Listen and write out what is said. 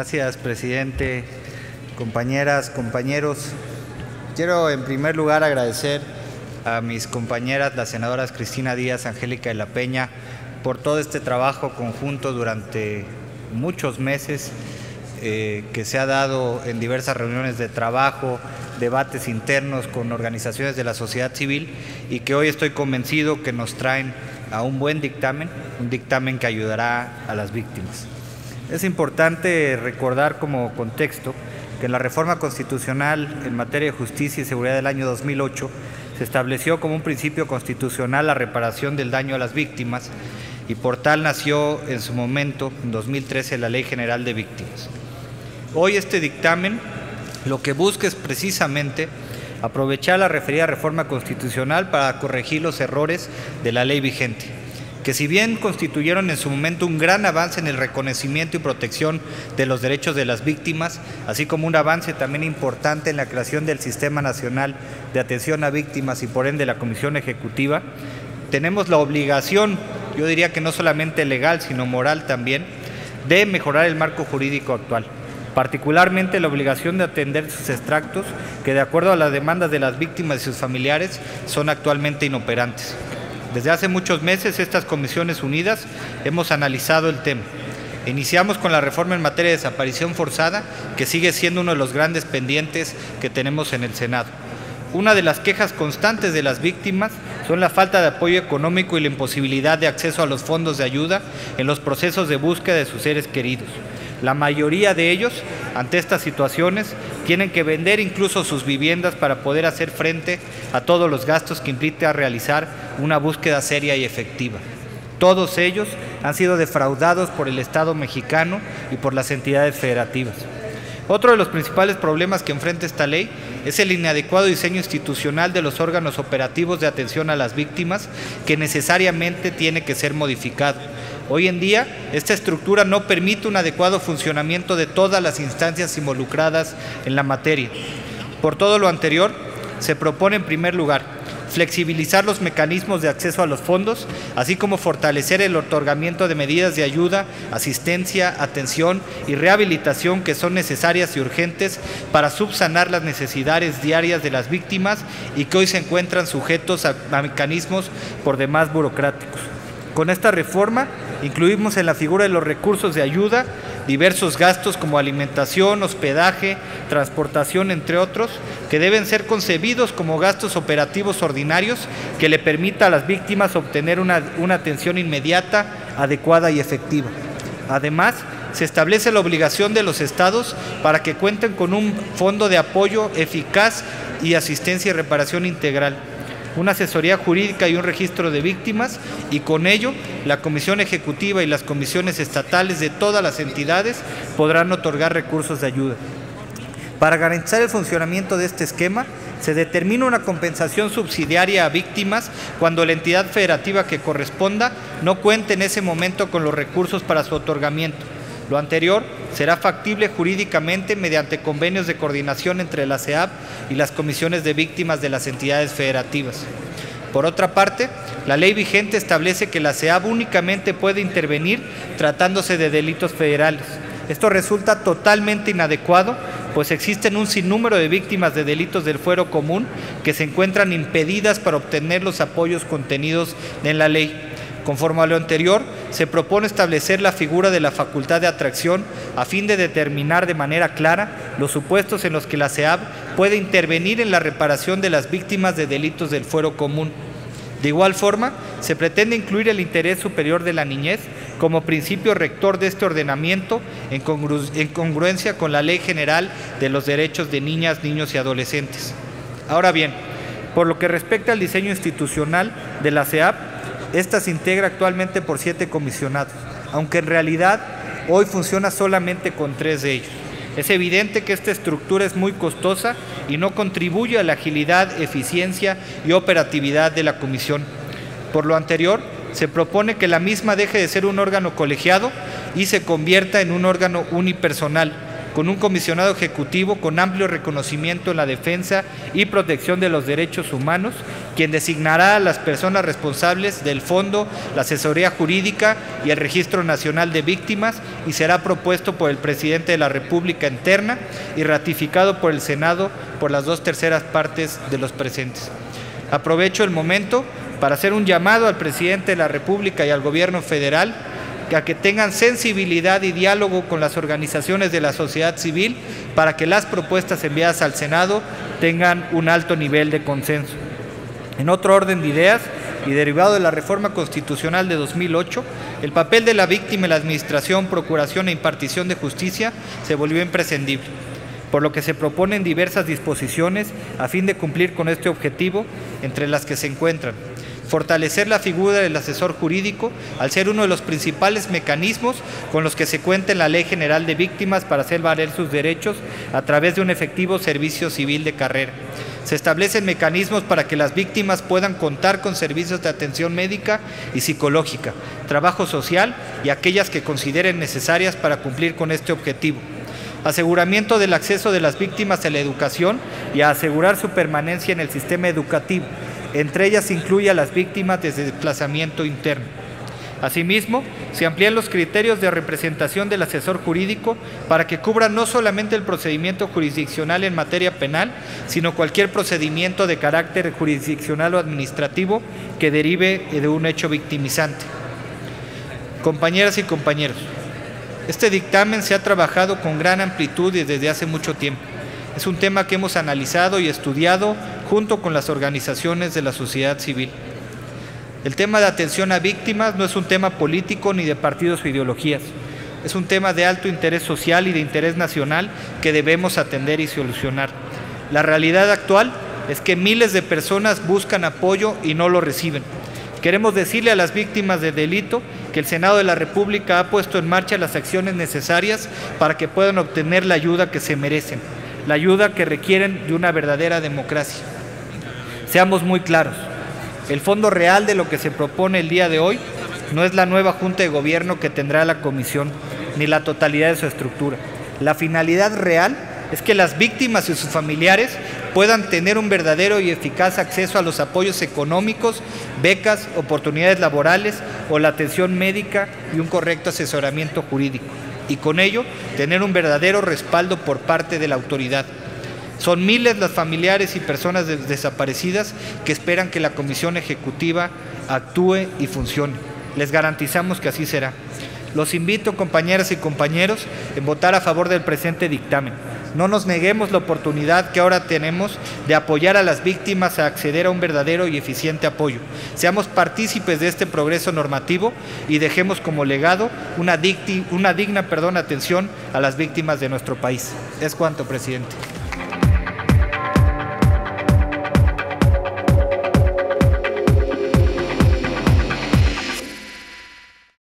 Gracias, presidente, compañeras, compañeros. Quiero en primer lugar agradecer a mis compañeras, las senadoras Cristina Díaz, Angélica de la Peña, por todo este trabajo conjunto durante muchos meses eh, que se ha dado en diversas reuniones de trabajo, debates internos con organizaciones de la sociedad civil y que hoy estoy convencido que nos traen a un buen dictamen, un dictamen que ayudará a las víctimas. Es importante recordar como contexto que en la reforma constitucional en materia de justicia y seguridad del año 2008 se estableció como un principio constitucional la reparación del daño a las víctimas y por tal nació en su momento, en 2013, la Ley General de Víctimas. Hoy este dictamen lo que busca es precisamente aprovechar la referida reforma constitucional para corregir los errores de la ley vigente, que si bien constituyeron en su momento un gran avance en el reconocimiento y protección de los derechos de las víctimas, así como un avance también importante en la creación del Sistema Nacional de Atención a Víctimas y por ende la Comisión Ejecutiva, tenemos la obligación, yo diría que no solamente legal, sino moral también, de mejorar el marco jurídico actual particularmente la obligación de atender sus extractos que de acuerdo a las demandas de las víctimas y sus familiares son actualmente inoperantes. Desde hace muchos meses estas comisiones unidas hemos analizado el tema. Iniciamos con la reforma en materia de desaparición forzada, que sigue siendo uno de los grandes pendientes que tenemos en el Senado. Una de las quejas constantes de las víctimas son la falta de apoyo económico y la imposibilidad de acceso a los fondos de ayuda en los procesos de búsqueda de sus seres queridos. La mayoría de ellos, ante estas situaciones, tienen que vender incluso sus viviendas para poder hacer frente a todos los gastos que implica realizar una búsqueda seria y efectiva. Todos ellos han sido defraudados por el Estado mexicano y por las entidades federativas. Otro de los principales problemas que enfrenta esta ley es el inadecuado diseño institucional de los órganos operativos de atención a las víctimas que necesariamente tiene que ser modificado Hoy en día, esta estructura no permite un adecuado funcionamiento de todas las instancias involucradas en la materia. Por todo lo anterior, se propone en primer lugar flexibilizar los mecanismos de acceso a los fondos, así como fortalecer el otorgamiento de medidas de ayuda, asistencia, atención y rehabilitación que son necesarias y urgentes para subsanar las necesidades diarias de las víctimas y que hoy se encuentran sujetos a, mecanismos por demás burocráticos. Con esta reforma incluimos en la figura de los recursos de ayuda diversos gastos como alimentación, hospedaje, transportación, entre otros, que deben ser concebidos como gastos operativos ordinarios que le permita a las víctimas obtener una, una atención inmediata, adecuada y efectiva. Además, se establece la obligación de los estados para que cuenten con un fondo de apoyo eficaz y asistencia y reparación integral una asesoría jurídica y un registro de víctimas y con ello la Comisión Ejecutiva y las comisiones estatales de todas las entidades podrán otorgar recursos de ayuda. Para garantizar el funcionamiento de este esquema, se determina una compensación subsidiaria a víctimas cuando la entidad federativa que corresponda no cuente en ese momento con los recursos para su otorgamiento lo anterior será factible jurídicamente mediante convenios de coordinación entre la CEAP y las comisiones de víctimas de las entidades federativas. Por otra parte, la ley vigente establece que la CEAP únicamente puede intervenir tratándose de delitos federales. Esto resulta totalmente inadecuado, pues existen un sinnúmero de víctimas de delitos del fuero común que se encuentran impedidas para obtener los apoyos contenidos en la ley. Conforme a lo anterior, se propone establecer la figura de la facultad de atracción a fin de determinar de manera clara los supuestos en los que la CEAB puede intervenir en la reparación de las víctimas de delitos del fuero común. De igual forma, se pretende incluir el interés superior de la niñez como principio rector de este ordenamiento en, congruencia con la Ley General de los Derechos de Niñas, Niños y Adolescentes. Ahora bien, por lo que respecta al diseño institucional de la CEAP, esta se integra actualmente por siete comisionados, aunque en realidad hoy funciona solamente con tres de ellos. Es evidente que esta estructura es muy costosa y no contribuye a la agilidad, eficiencia y operatividad de la comisión. Por lo anterior, se propone que la misma deje de ser un órgano colegiado y se convierta en un órgano unipersonal, con un comisionado ejecutivo con amplio reconocimiento en la defensa y protección de los derechos humanos, quien designará a las personas responsables del fondo, la asesoría jurídica y el registro nacional de víctimas y será propuesto por el presidente de la República interna y ratificado por el Senado por las dos terceras partes de los presentes. Aprovecho el momento para hacer un llamado al presidente de la República y al gobierno federal a que tengan sensibilidad y diálogo con las organizaciones de la sociedad civil para que las propuestas enviadas al Senado tengan un alto nivel de consenso. En otro orden de ideas y derivado de la reforma constitucional de 2008, el papel de la víctima en la administración, procuración e impartición de justicia se volvió imprescindible, por lo que se proponen diversas disposiciones a fin de cumplir con este objetivo, entre las que se encuentran fortalecer la figura del asesor jurídico al ser uno de los principales mecanismos con los que se cuenta en la Ley General de Víctimas para hacer valer sus derechos a través de un efectivo servicio civil de carrera. Se establecen mecanismos para que las víctimas puedan contar con servicios de atención médica y psicológica, trabajo social y aquellas que consideren necesarias para cumplir con este objetivo aseguramiento del acceso de las víctimas a la educación y a asegurar su permanencia en el sistema educativo, entre ellas incluye a las víctimas de desplazamiento interno. Asimismo, se amplían los criterios de representación del asesor jurídico para que cubra no solamente el procedimiento jurisdiccional en materia penal, sino cualquier procedimiento de carácter jurisdiccional o administrativo que derive de un hecho victimizante. Compañeras y compañeros, este dictamen se ha trabajado con gran amplitud y desde hace mucho tiempo. Es un tema que hemos analizado y estudiado junto con las organizaciones de la sociedad civil. El tema de atención a víctimas no es un tema político ni de partidos o ideologías. Es un tema de alto interés social y de interés nacional que debemos atender y solucionar. La realidad actual es que miles de personas buscan apoyo y no lo reciben. Queremos decirle a las víctimas de delito que el Senado de la República ha puesto en marcha las acciones necesarias para que puedan obtener la ayuda que se merecen, la ayuda que requieren de una verdadera democracia. Seamos muy claros, el fondo real de lo que se propone el día de hoy no es la nueva Junta de Gobierno que tendrá la Comisión, ni la totalidad de su estructura. La finalidad real es que las víctimas y sus familiares puedan tener un verdadero y eficaz acceso a los apoyos económicos, becas, oportunidades laborales o la atención médica y un correcto asesoramiento jurídico. Y con ello, tener un verdadero respaldo por parte de la autoridad. Son miles las familiares y personas desaparecidas que esperan que la Comisión Ejecutiva actúe y funcione. Les garantizamos que así será. Los invito, compañeras y compañeros, en votar a favor del presente dictamen. No nos neguemos la oportunidad que ahora tenemos de apoyar a las víctimas a acceder a un verdadero y eficiente apoyo. Seamos partícipes de este progreso normativo y dejemos como legado una, una digna perdón, atención a las víctimas de nuestro país. Es cuanto, presidente.